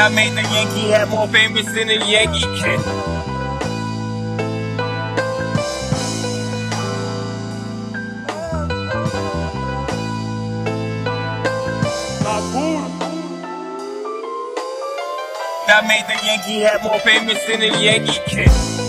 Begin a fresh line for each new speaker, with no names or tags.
That made the Yankee hat more famous than a Yankee kid. That made the Yankee hat more famous than the Yankee kid.